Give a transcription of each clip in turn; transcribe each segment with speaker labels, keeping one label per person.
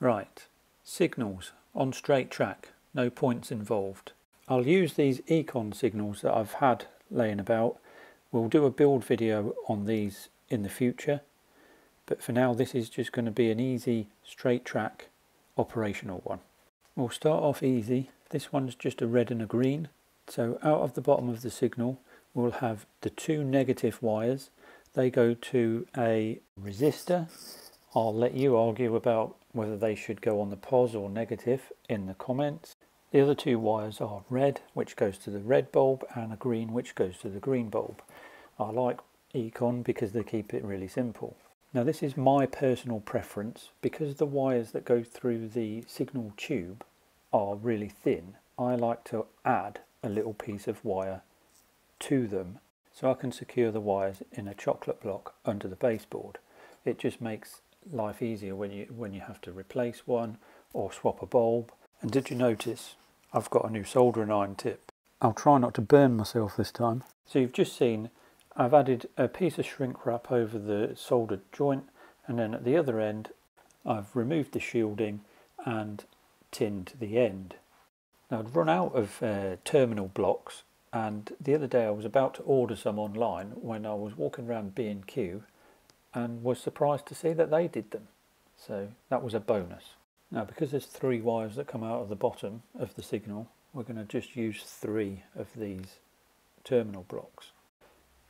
Speaker 1: Right, signals on straight track, no points involved. I'll use these Eckon signals that I've had laying about. We'll do a build video on these in the future, but for now this is just going to be an easy straight track operational one. We'll start off easy. This one's just a red and a green. So out of the bottom of the signal we'll have the two negative wires. They go to a resistor. I'll let you argue about whether they should go on the pos or negative in the comments. The other two wires are red, which goes to the red bulb, and a green, which goes to the green bulb. I like Eckon because they keep it really simple. Now this is my personal preference. Because the wires that go through the signal tube are really thin, I like to add a little piece of wire to them so I can secure the wires in a chocolate block under the baseboard. It just makes life easier when you when you have to replace one or swap a bulb. And did you notice I've got a new soldering iron tip? I'll try not to burn myself this time. So you've just seen I've added a piece of shrink wrap over the soldered joint and then at the other end I've removed the shielding and tinned the end. Now I'd run out of uh, terminal blocks and the other day I was about to order some online when I was walking around B&Q and was surprised to see that they did them. So that was a bonus. Now because there's three wires that come out of the bottom of the signal, we're going to just use three of these terminal blocks.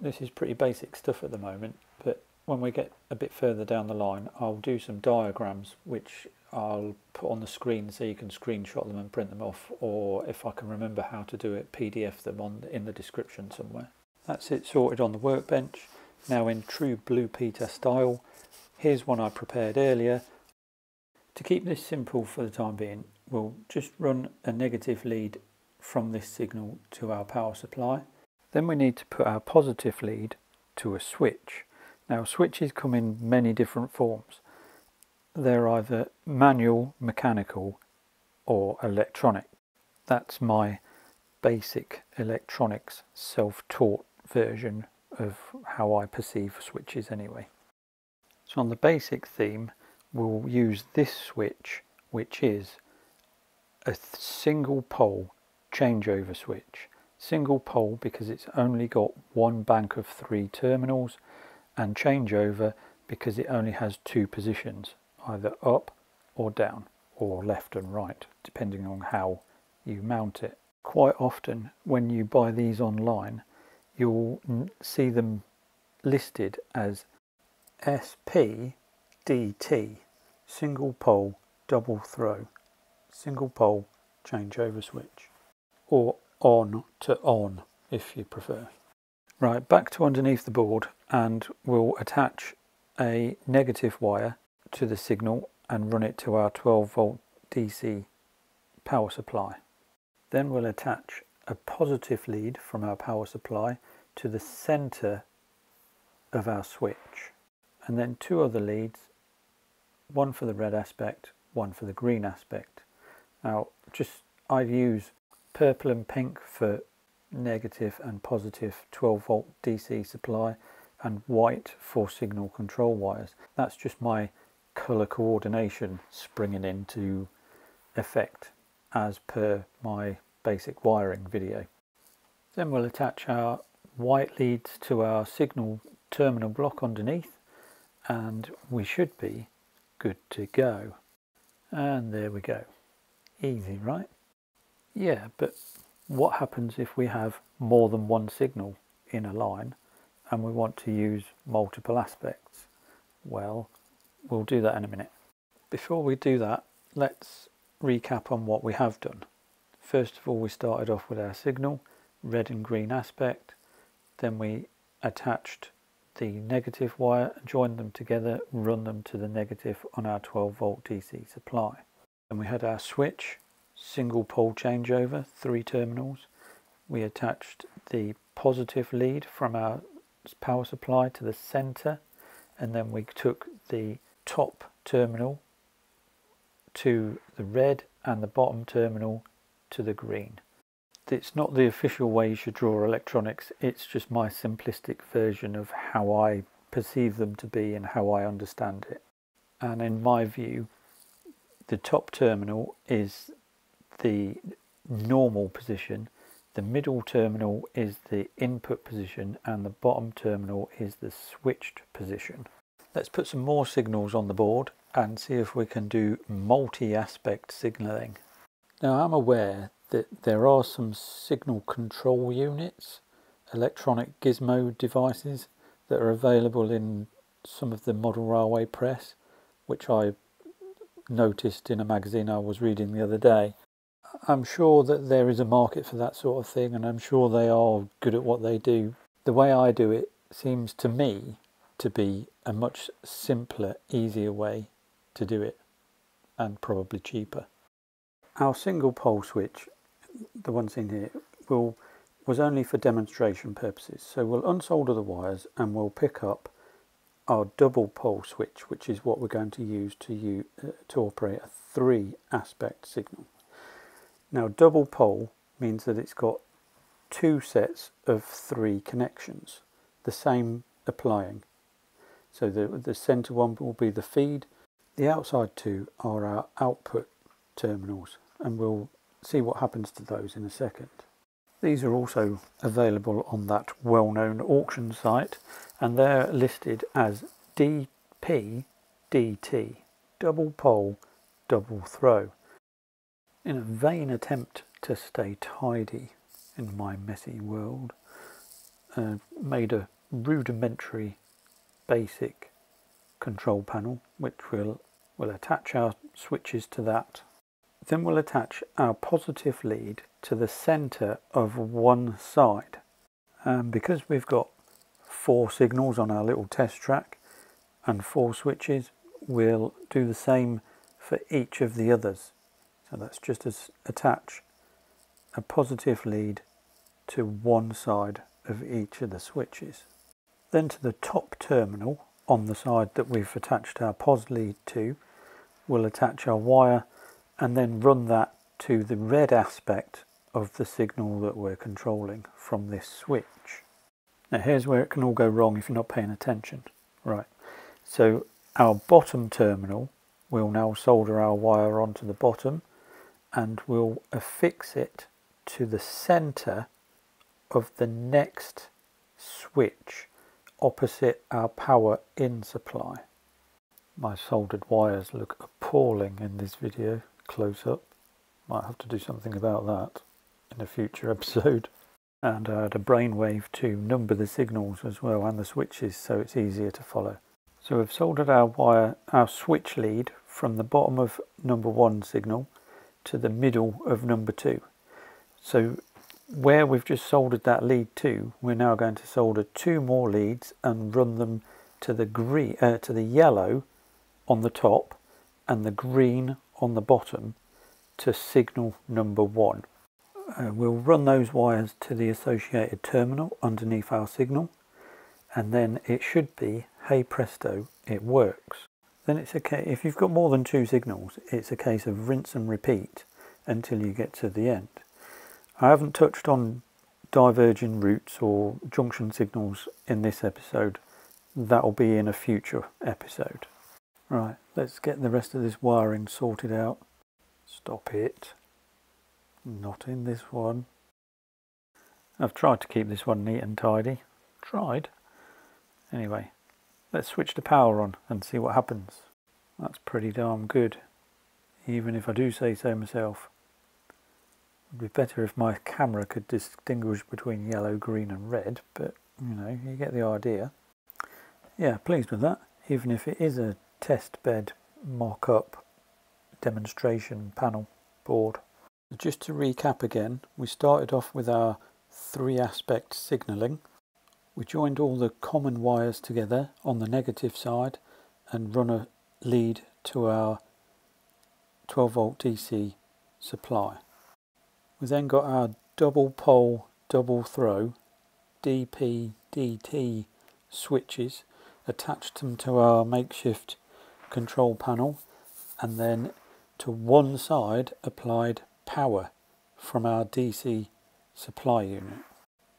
Speaker 1: This is pretty basic stuff at the moment, but when we get a bit further down the line, I'll do some diagrams which I'll put on the screen so you can screenshot them and print them off, or if I can remember how to do it, PDF them on in the description somewhere. That's it sorted on the workbench. Now in true Blue Peter style, here's one I prepared earlier. To keep this simple for the time being, we'll just run a negative lead from this signal to our power supply. Then we need to put our positive lead to a switch. Now switches come in many different forms. They're either manual, mechanical or electronic. That's my basic electronics self-taught version of how I perceive switches anyway. So on the basic theme, we'll use this switch, which is a single pole changeover switch. Single pole because it's only got one bank of three terminals and changeover because it only has two positions, either up or down or left and right, depending on how you mount it. Quite often when you buy these online, you'll see them listed as SPDT, single pole double throw, single pole changeover switch, or on to on if you prefer. Right, back to underneath the board and we'll attach a negative wire to the signal and run it to our 12 volt DC power supply. Then we'll attach a positive lead from our power supply to the center of our switch. And then two other leads one for the red aspect one for the green aspect. Now just I use purple and pink for negative and positive 12 volt DC supply and white for signal control wires. That's just my color coordination springing into effect as per my basic wiring video then we'll attach our white leads to our signal terminal block underneath and we should be good to go. And there we go. Easy, right? Yeah, but what happens if we have more than one signal in a line and we want to use multiple aspects? Well, we'll do that in a minute. Before we do that, let's recap on what we have done. First of all, we started off with our signal, red and green aspect, then we attached the negative wire, joined them together, run them to the negative on our 12 volt DC supply. Then we had our switch, single pole changeover, three terminals. We attached the positive lead from our power supply to the center and then we took the top terminal to the red and the bottom terminal to the green it's not the official way you should draw electronics, it's just my simplistic version of how I perceive them to be and how I understand it. And in my view, the top terminal is the normal position, the middle terminal is the input position and the bottom terminal is the switched position. Let's put some more signals on the board and see if we can do multi-aspect signaling. Now I'm aware that there are some signal control units, electronic gizmo devices that are available in some of the model railway press, which I noticed in a magazine I was reading the other day. I'm sure that there is a market for that sort of thing, and I'm sure they are good at what they do. The way I do it seems to me to be a much simpler, easier way to do it, and probably cheaper. Our single pole switch, the one seen here, will was only for demonstration purposes. So we'll unsolder the wires and we'll pick up our double pole switch, which is what we're going to use to, uh, to operate a three aspect signal. Now double pole means that it's got two sets of three connections, the same applying. So the, the center one will be the feed, the outside two are our output terminals and we'll see what happens to those in a second. These are also available on that well-known auction site and they're listed as DP DT, double pole, double throw. In a vain attempt to stay tidy in my messy world, uh, made a rudimentary basic control panel which will will attach our switches to that then we'll attach our positive lead to the center of one side. And because we've got four signals on our little test track and four switches, we'll do the same for each of the others. So that's just as attach a positive lead to one side of each of the switches. Then to the top terminal on the side that we've attached our POS lead to, we'll attach our wire and then run that to the red aspect of the signal that we're controlling from this switch. Now here's where it can all go wrong if you're not paying attention. Right, so our bottom terminal, we'll now solder our wire onto the bottom and we'll affix it to the center of the next switch opposite our power in supply. My soldered wires look appalling in this video close up. Might have to do something about that in a future episode. And I had a brainwave to number the signals as well and the switches so it's easier to follow. So we've soldered our wire, our switch lead from the bottom of number one signal to the middle of number two. So where we've just soldered that lead to, we're now going to solder two more leads and run them to the green, uh, to the yellow on the top and the green on the bottom to signal number one. Uh, we'll run those wires to the associated terminal underneath our signal and then it should be, hey presto, it works. Then it's okay, if you've got more than two signals, it's a case of rinse and repeat until you get to the end. I haven't touched on diverging routes or junction signals in this episode. That'll be in a future episode. Right, let's get the rest of this wiring sorted out. Stop it. Not in this one. I've tried to keep this one neat and tidy. Tried. Anyway, let's switch the power on and see what happens. That's pretty darn good. Even if I do say so myself. It would be better if my camera could distinguish between yellow, green and red, but you know, you get the idea. Yeah, pleased with that, even if it is a test bed mock-up demonstration panel board. Just to recap again, we started off with our three aspect signalling. We joined all the common wires together on the negative side and run a lead to our 12 volt DC supply. We then got our double pole double throw DP DT switches attached them to our makeshift control panel and then to one side applied power from our DC supply unit.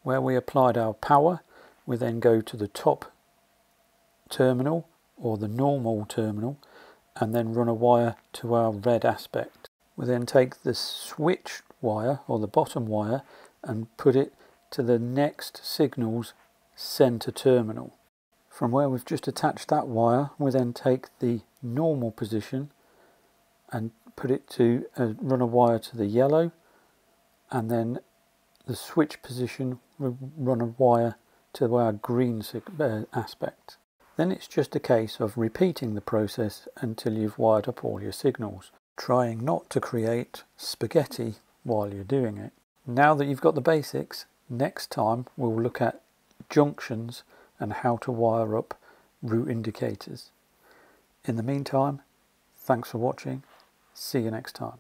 Speaker 1: Where we applied our power we then go to the top terminal or the normal terminal and then run a wire to our red aspect. We then take the switch wire or the bottom wire and put it to the next signal's center terminal. From where we've just attached that wire, we then take the normal position and put it to uh, run a wire to the yellow and then the switch position we run a wire to our green uh, aspect. Then it's just a case of repeating the process until you've wired up all your signals, trying not to create spaghetti while you're doing it. Now that you've got the basics, next time we'll look at junctions and how to wire up route indicators. In the meantime, thanks for watching. See you next time.